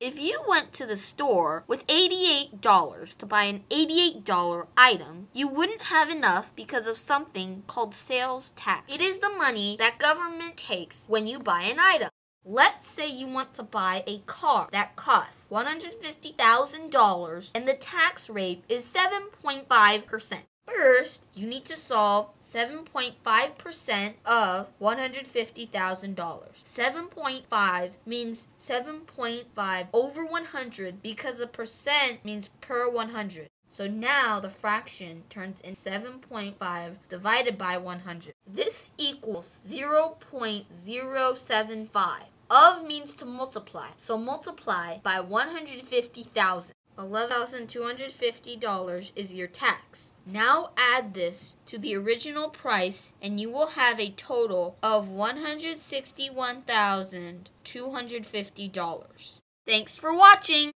If you went to the store with $88 to buy an $88 item, you wouldn't have enough because of something called sales tax. It is the money that government takes when you buy an item. Let's say you want to buy a car that costs $150,000 and the tax rate is 7.5%. First, you need to solve 7.5% of $150,000. 7.5 means 7.5 over 100 because a percent means per 100. So now the fraction turns in 7.5 divided by 100. This equals 0.075. Of means to multiply. So multiply by 150,000. $11,250 is your tax. Now add this to the original price and you will have a total of $161,250. Thanks for watching!